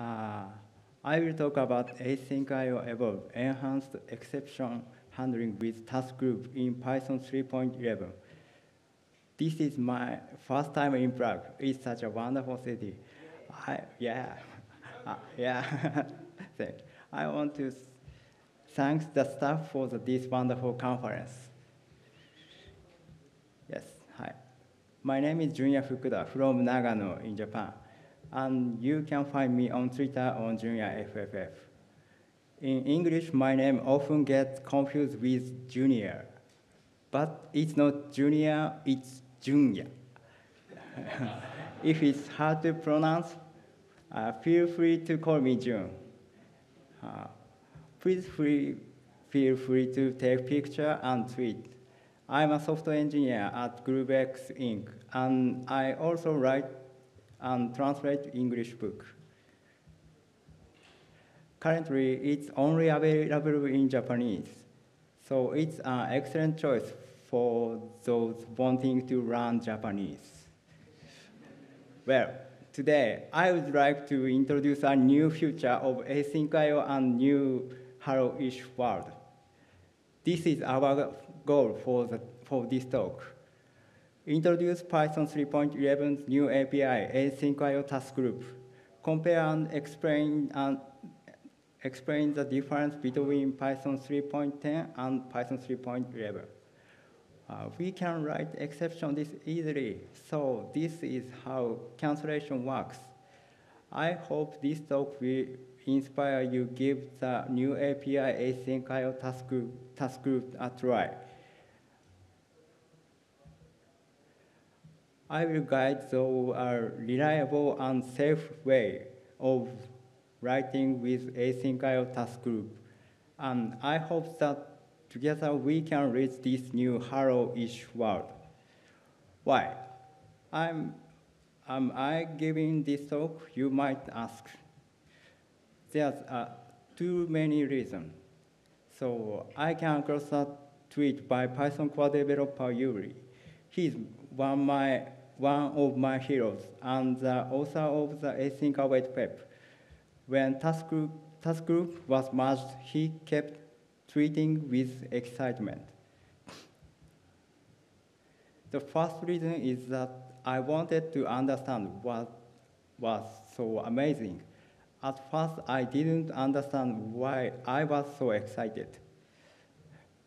Uh, I will talk about async IO evolve enhanced exception handling with task group in Python 3.11. This is my first time in Prague. It's such a wonderful city. I, yeah, uh, yeah. I want to thank the staff for the, this wonderful conference. Yes, hi. My name is Junya Fukuda from Nagano in Japan. And you can find me on Twitter on Junya FFF. In English, my name often gets confused with Junior. But it's not Junior, it's Junya. if it's hard to pronounce, uh, feel free to call me Jun. Uh, please free, feel free to take picture and tweet. I'm a software engineer at GrooveX Inc., and I also write and translate English book. Currently, it's only available in Japanese, so it's an excellent choice for those wanting to learn Japanese. Well, today I would like to introduce a new feature of async and new Hello-ish world. This is our goal for, the, for this talk. Introduce Python 3.11's new API, async task group. Compare and explain, and explain the difference between Python 3.10 and Python 3.11. Uh, we can write exception this easily, so this is how cancellation works. I hope this talk will inspire you give the new API async IO task group, task group a try. I will guide through a reliable and safe way of writing with async task group. And I hope that together we can reach this new Hello-ish world. Why? I'm, am I giving this talk? You might ask. There's uh, too many reasons. So I can cross a tweet by Python core developer Yury. He's one, my, one of my heroes and the author of the async PEP. When task group, task group was merged, he kept tweeting with excitement. The first reason is that I wanted to understand what was so amazing. At first, I didn't understand why I was so excited.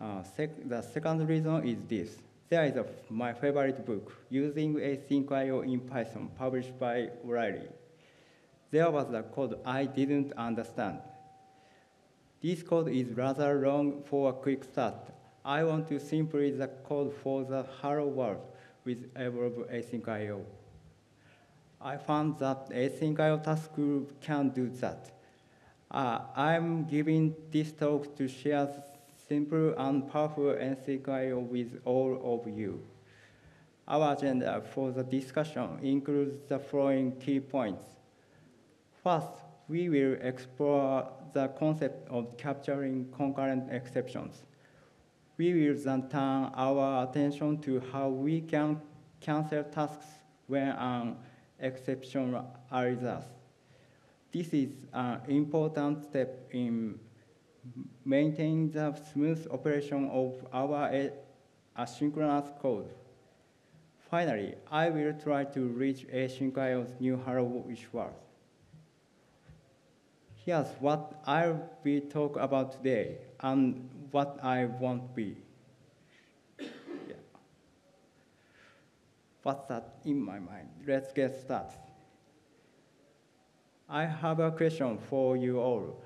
Uh, sec the second reason is this. There is a, my favorite book, Using Async IO in Python, published by O'Reilly. There was a code I didn't understand. This code is rather long for a quick start. I want to simplify the code for the hello world with Evolve Async IO. I found that async IO task group can do that. Uh, I'm giving this talk to share simple and powerful IO with all of you. Our agenda for the discussion includes the following key points. First, we will explore the concept of capturing concurrent exceptions. We will then turn our attention to how we can cancel tasks when an exception arises. This is an important step in maintaining the smooth operation of our asynchronous code. Finally, I will try to reach async IO's new hello-ish world. Here's what I'll be talk about today and what I won't be. Yeah. What's that in my mind? Let's get started. I have a question for you all.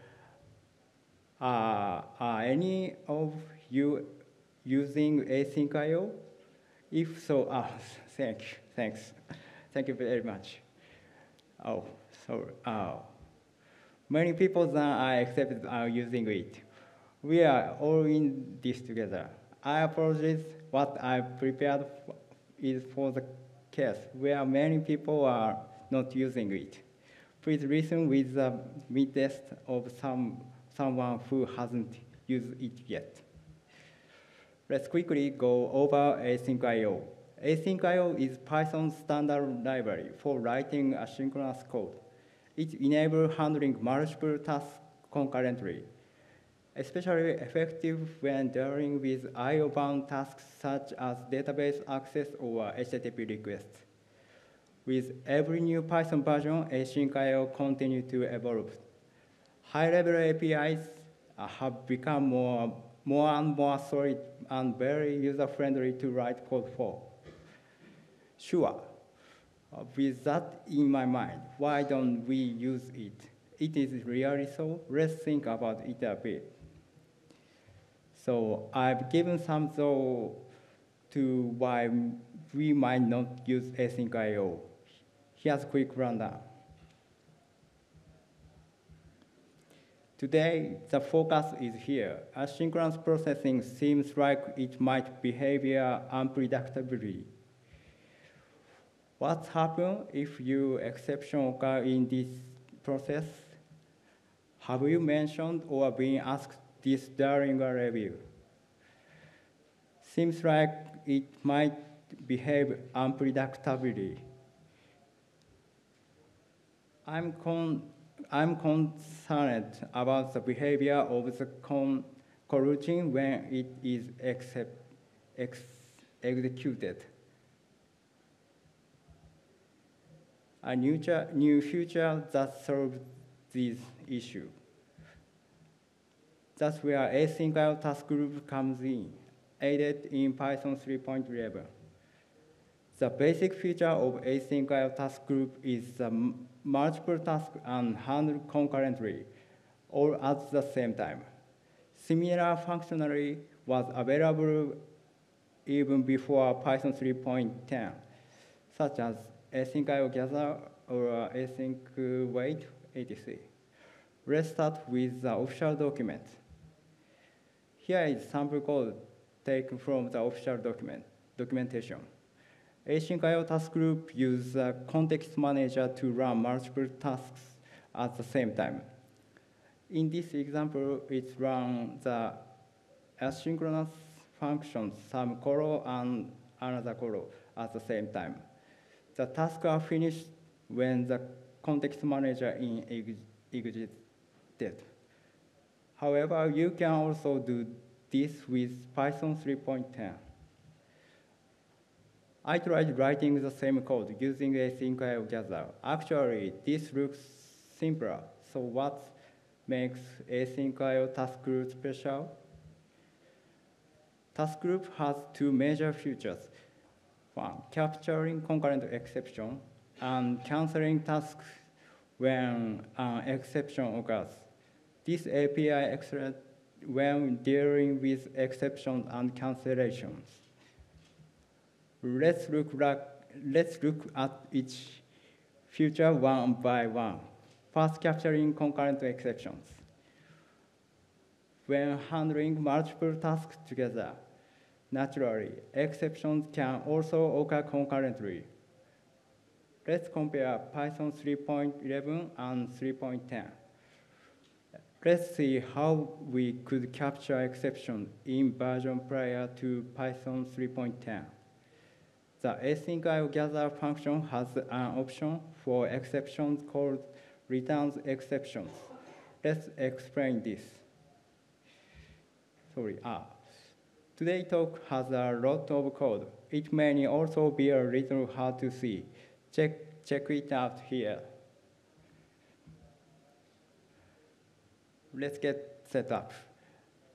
Uh, are any of you using async IO? If so, ah, thank you, thanks. Thank you very much. Oh, sorry. Oh. Many people that I accept are using it. We are all in this together. I apologize what I prepared is for the case where many people are not using it. Please listen with the mid-test of some, someone who hasn't used it yet. Let's quickly go over async IO. Async IO is Python's standard library for writing asynchronous code. It enables handling multiple tasks concurrently, especially effective when dealing with IO-bound tasks such as database access or HTTP requests. With every new Python version, async IO continues to evolve. High-level APIs have become more, more and more solid and very user-friendly to write code for. Sure, uh, with that in my mind, why don't we use it? It is really so. Let's think about it a bit. So I've given some thought to why we might not use async I.O. Here's a quick rundown. Today, the focus is here. Asynchronous processing seems like it might behave unpredictably. What happens if you exception occur in this process? Have you mentioned or been asked this during a review? Seems like it might behave unpredictably. I'm con I'm concerned about the behavior of the con coroutine when it is accept, ex executed. A new, new feature that solves this issue. That's where async IO task group comes in, aided in Python 3.11. The basic feature of async IO task group is the multiple tasks and handle concurrently, all at the same time. Similar functionality was available even before Python 3.10, such as async IO gather or uh, async uh, wait, etc. Let's start with the official document. Here is sample code taken from the official document, documentation. Async IO task group use a context manager to run multiple tasks at the same time. In this example, it runs the asynchronous functions, some call and another call at the same time. The tasks are finished when the context manager in existed. However, you can also do this with Python 3.10. I tried writing the same code using async IO gather. Actually, this looks simpler. So what makes async IO task group special? Task group has two major features. One, capturing concurrent exception and canceling tasks when an exception occurs. This API excellent when dealing with exceptions and cancellations. Let's look, let's look at each feature one by one. First, capturing concurrent exceptions. When handling multiple tasks together, naturally, exceptions can also occur concurrently. Let's compare Python 3.11 and 3.10. Let's see how we could capture exceptions in version prior to Python 3.10. The async gather function has an option for exceptions called returns exceptions. Let's explain this. Sorry, ah. Today's talk has a lot of code. It may also be a little hard to see. Check, check it out here. Let's get set up.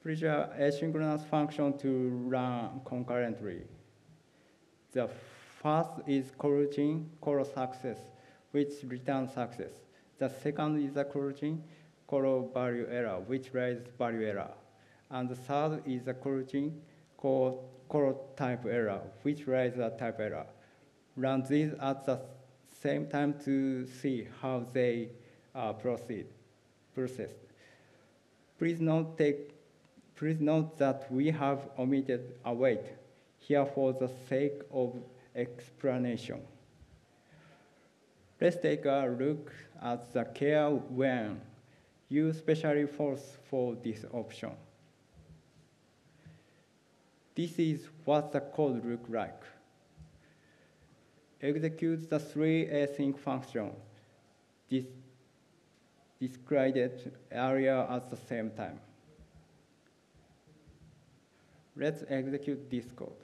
Pressure asynchronous function to run concurrently. The first is coroutine call success, which returns success. The second is the coroutine call value error, which raises value error. And the third is the call, call type error, which raises a type error. Run these at the same time to see how they uh, proceed, processed. Please note, take, please note that we have omitted await here for the sake of explanation. Let's take a look at the care when you specially force for this option. This is what the code looks like. Execute the three async functions. This described area at the same time. Let's execute this code.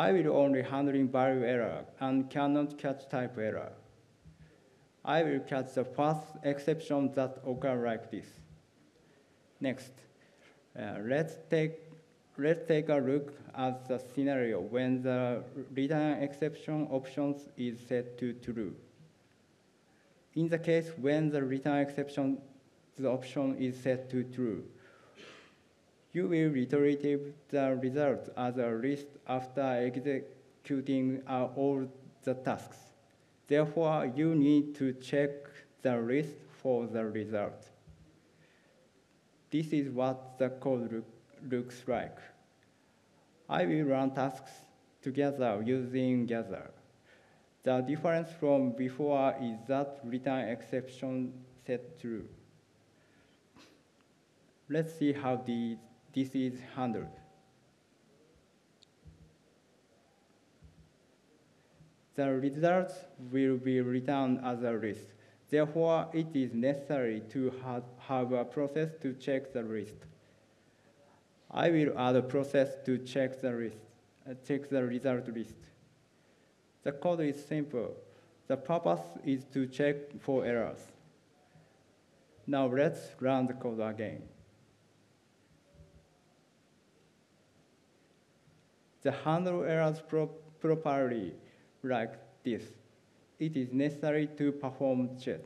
I will only handling value error and cannot catch type error. I will catch the first exception that occur like this. Next, uh, let's take let's take a look at the scenario when the return exception options is set to true. In the case when the return exception the option is set to true, you will retrieve the result as a list after executing uh, all the tasks. Therefore, you need to check the list for the result. This is what the code look, looks like. I will run tasks together using gather. The difference from before is that return exception set true. Let's see how the, this is handled. The results will be returned as a list. Therefore, it is necessary to have, a process to check the list. I will add a process to check the list, uh, check the result list. The code is simple. The purpose is to check for errors. Now let's run the code again. The handle errors pro properly like this. It is necessary to perform check.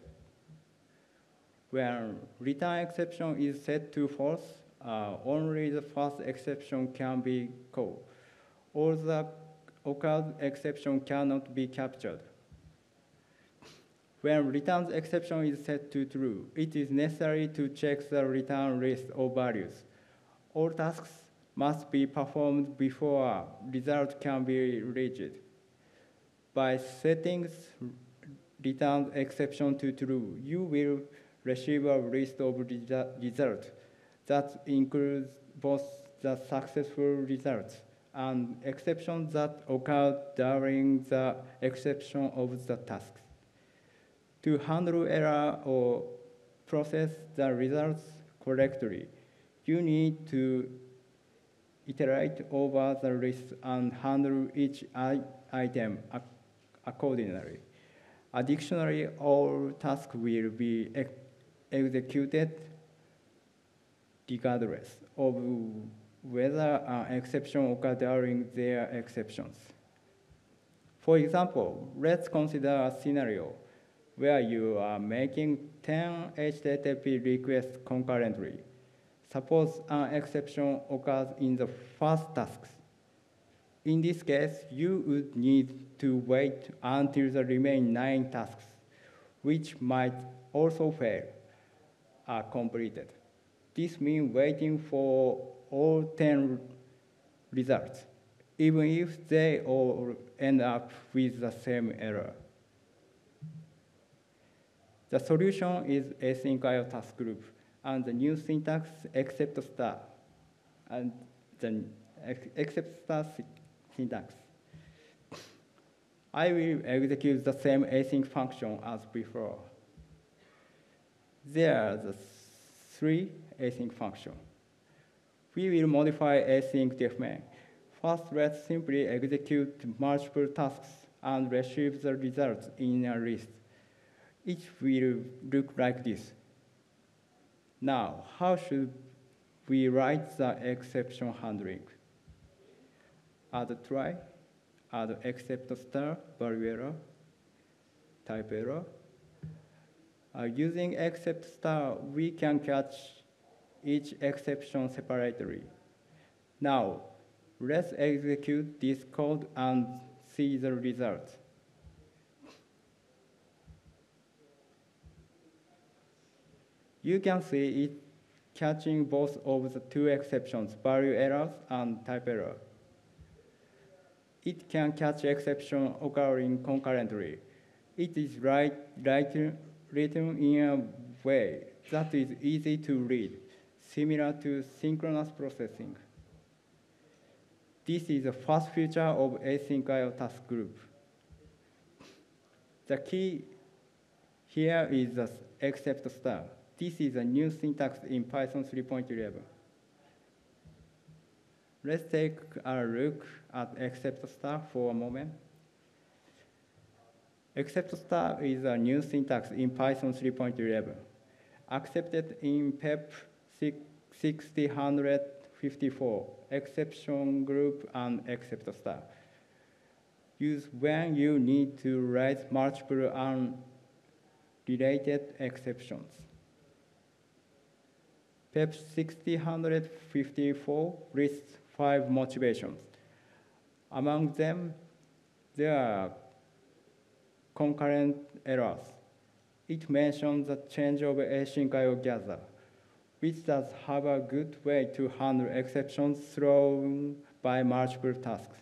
When return exception is set to false, uh, only the first exception can be called. All the occurred exception cannot be captured. When return exception is set to true, it is necessary to check the return list of values. All tasks must be performed before result can be reached. By setting return exception to true, you will receive a list of results that includes both the successful results and exceptions that occur during the execution of the tasks. To handle error or process the results correctly, you need to iterate over the list and handle each item accordingly. Additionally, all tasks will be ex executed regardless of whether an exception occurred during their exceptions. For example, let's consider a scenario where you are making 10 HTTP requests concurrently. Suppose an exception occurs in the first task. In this case, you would need to wait until the remaining nine tasks, which might also fail, are completed. This means waiting for all 10 results, even if they all end up with the same error. The solution is async IO task group and the new syntax except star and the except star syntax. I will execute the same async function as before. There are the three async function. We will modify async defmain. First, let's simply execute multiple tasks and retrieve the results in a list. It will look like this. Now, how should we write the exception handling? Add try, add except star, value error, type error. Uh, using except star, we can catch each exception separately. Now, let's execute this code and see the result. You can see it catching both of the two exceptions, value errors and type error. It can catch exception occurring concurrently. It is write, written in a way that is easy to read similar to synchronous processing. This is the first feature of async IO task group. The key Here is the except star. This is a new syntax in Python 3.11. Let's take a look at except star for a moment. Except star is a new syntax in Python 3.11, accepted in PEP 6054, exception group and except star. Use when you need to raise multiple unrelated exceptions. PEP 6054 lists five motivations. Among them, there are concurrent errors. It mentions the change of async gather, which does have a good way to handle exceptions thrown by multiple tasks.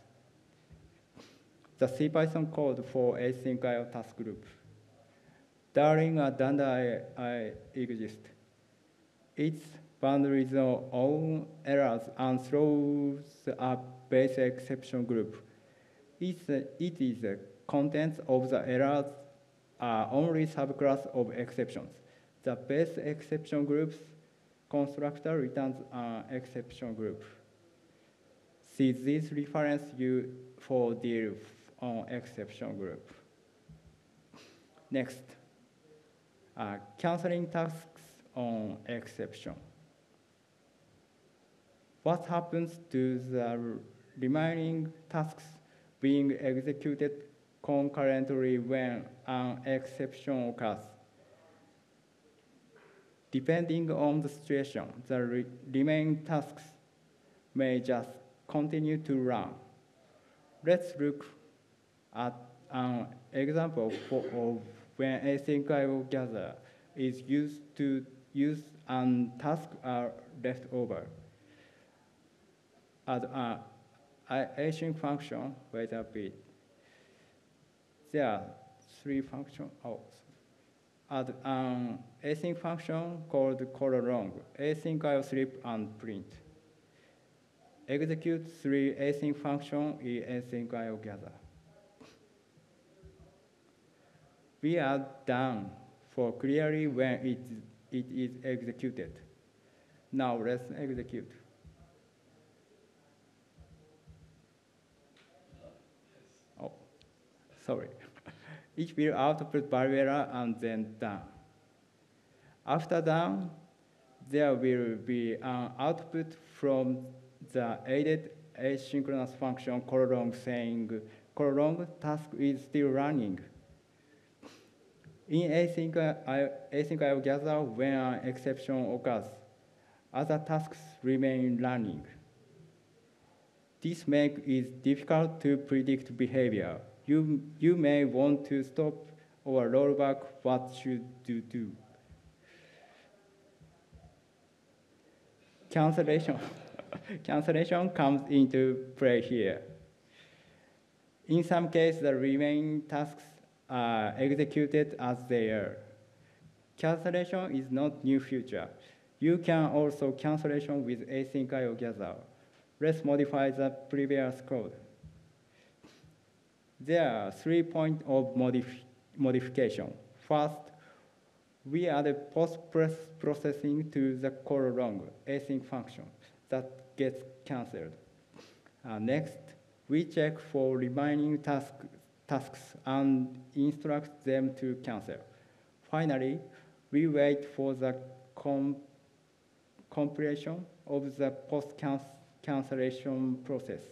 The CPython code for async IO task group. During a dunder I exist, its boundaries of own errors and throws a base exception group. It's it is a contents of the errors are only subclass of exceptions. The base exception groups constructor returns an exception group. See this reference you for deal on exception group. Next, uh, canceling tasks on exception. What happens to the remaining tasks being executed concurrently when an exception occurs. Depending on the situation, the re remaining tasks may just continue to run. Let's look at an example for, of when async IO gather is used to use and tasks are left over. Add an async function, wait a bit there are three functions. Oh, add um, an async function called long, async IO sleep and print. Execute three async function in async IO gather. We are done for clearly when it, it is executed. Now let's execute. Sorry it will output Barbera and then done. After done, there will be an output from the aided asynchronous function colon saying colon task is still running. In async, I, async IO gather, when an exception occurs, other tasks remain running. This makes it difficult to predict behavior you, you may want to stop or roll back what should you do. Cancellation. Cancellation comes into play here. In some cases, the remaining tasks are executed as they are. Cancellation is not new feature. You can also cancellation with async IO gather. Let's modify the previous code. There are three points of modif modification. First, we add a post-processing to the call long async function that gets canceled. Uh, next, we check for remaining task, tasks and instruct them to cancel. Finally, we wait for the com completion of the post-cancellation process.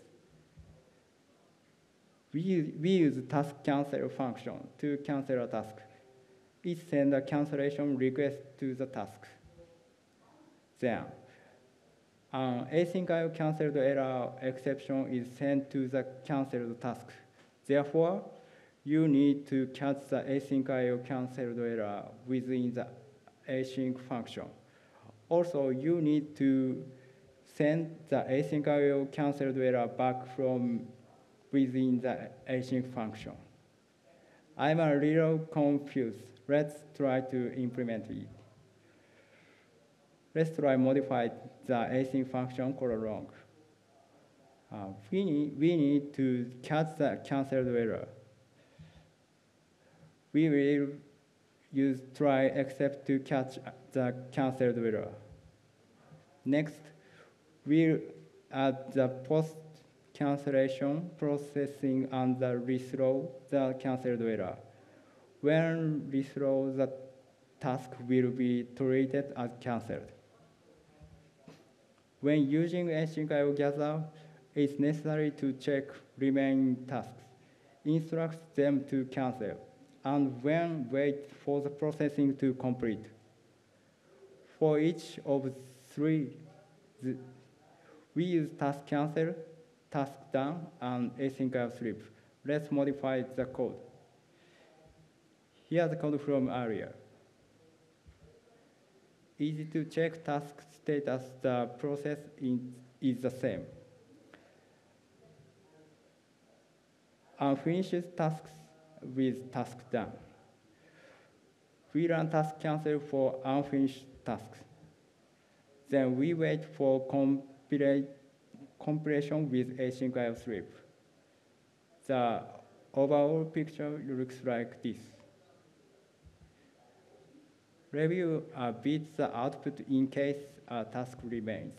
We use, we use task cancel function to cancel a task. It sends a cancellation request to the task. Then, an async IO cancelled error exception is sent to the cancelled task. Therefore, you need to catch the async IO cancelled error within the async function. Also, you need to send the async IO cancelled error back from within the async function. I'm a little confused. Let's try to implement it. Let's try modify the async function called long. Uh, we, need, we need to catch the canceled error. We will use try except to catch the canceled error. Next, we'll add the post cancellation processing and the rethrow the canceled error. When rethrow, the task will be treated as canceled. When using async IO gather, it's necessary to check remaining tasks, instruct them to cancel, and when wait for the processing to complete. For each of three, the, we use task cancel, task done, and async sleep. Let's modify the code. Here's the code from earlier. Easy to check task status, the process in, is the same. Unfinished tasks with task done. We run task cancel for unfinished tasks. Then we wait for compila compilation with async IO sleep. The overall picture looks like this. Review uh, beats the output in case a task remains.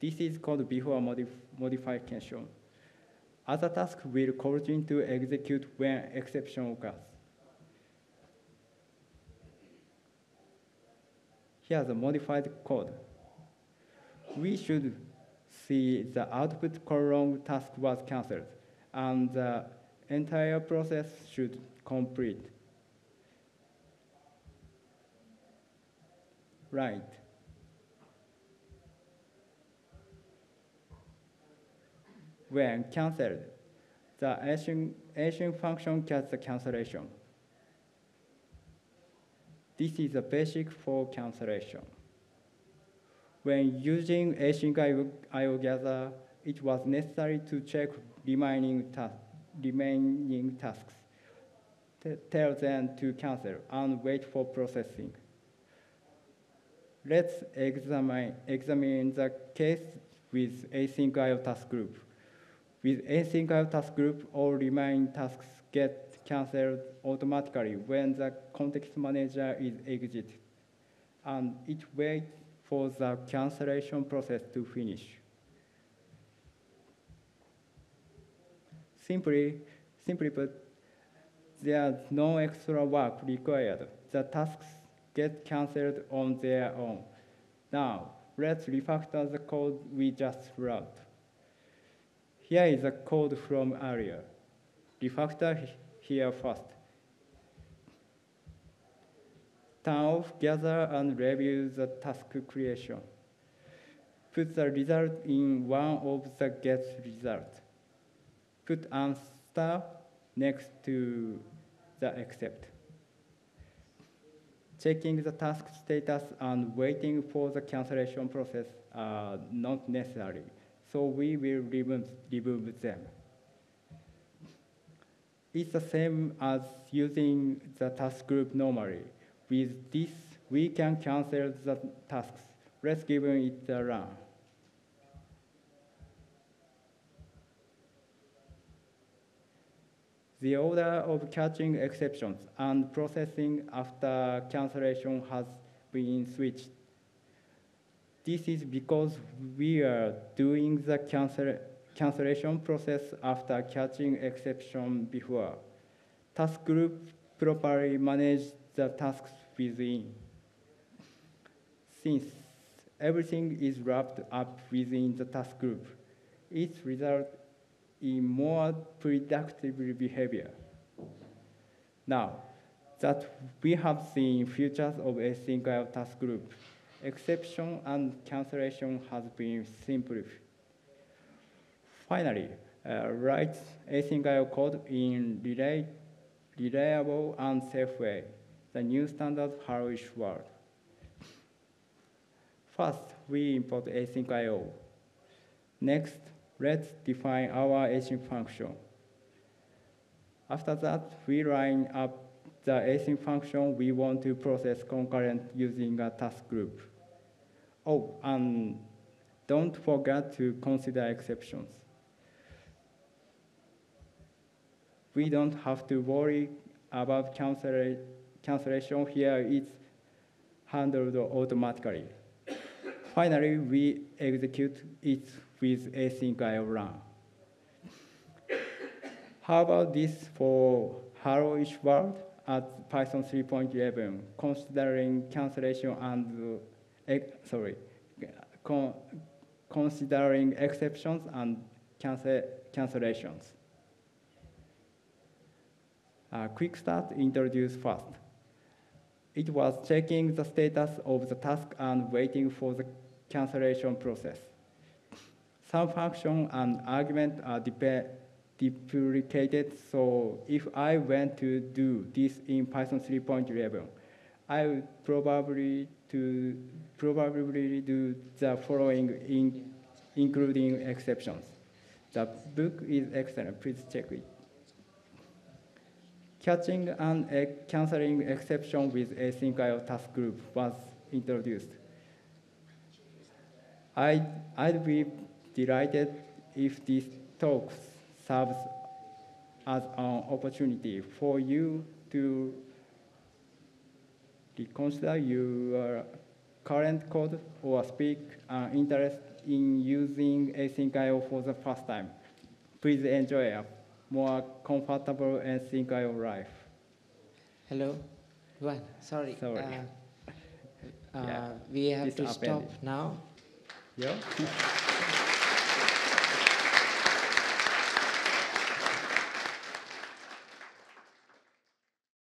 This is called before modif modification. Other tasks will continue to execute when exception occurs. Here's the modified code. We should see the output colon task was cancelled, and the entire process should complete. Right. When cancelled, the async, async function gets the cancellation. This is the basic for cancellation. When using async IO gather, it was necessary to check remaining, ta remaining tasks, tell them to cancel, and wait for processing. Let's examine, examine the case with async IO task group. With async IO task group, all remaining tasks get canceled automatically when the context manager is exited, and it waits for the cancellation process to finish. Simply, simply put, there's no extra work required. The tasks get canceled on their own. Now, let's refactor the code we just wrote. Here is a code from earlier. Refactor here first. Turn gather, and review the task creation. Put the result in one of the get result. Put answer next to the accept. checking the task status and waiting for the cancellation process are not necessary. So we will remove, remove them. It's the same as using the task group normally. With this, we can cancel the tasks. Let's give it a run. The order of catching exceptions and processing after cancellation has been switched. This is because we are doing the cancel cancellation process after catching exception before. Task group properly manage the tasks within. Since everything is wrapped up within the task group, it results in more productive behavior. Now, that we have seen features of a single task group, exception and cancellation has been simplified. Finally, uh, write async IO code in reliable and safe way, the new standard hellish world. First, we import async IO. Next, let's define our async function. After that, we line up the async function we want to process concurrent using a task group. Oh, and don't forget to consider exceptions. We don't have to worry about cancel cancellation here is handled automatically. Finally, we execute it with async IO run. How about this for hello-ish world at Python 3.11, considering cancellation and, uh, sorry, con considering exceptions and cancel cancellations. Uh, quick start introduce first. It was checking the status of the task and waiting for the cancellation process. Some function and argument are duplicated, so if I went to do this in Python 3.11, I would probably to probably do the following, in, including exceptions. The book is excellent. Please check it. Catching and canceling exception with async task group was introduced. I, I'd be delighted if this talk serves as an opportunity for you to reconsider your current code or speak an interest in using async for the first time. Please enjoy more comfortable async IO life. Hello, Juan. Sorry. Sorry. Uh, uh, Yeah. we have This to stop appendix. now. Yeah?